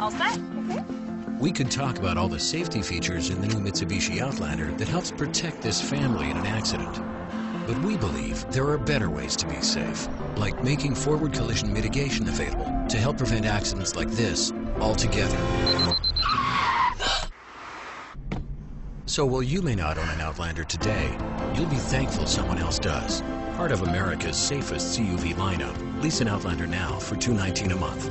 All set? We could talk about all the safety features in the new Mitsubishi Outlander that helps protect this family in an accident. But we believe there are better ways to be safe, like making forward collision mitigation available to help prevent accidents like this altogether. So while you may not own an Outlander today, you'll be thankful someone else does. Part of America's safest CUV lineup. Lease an Outlander now for $219 a month.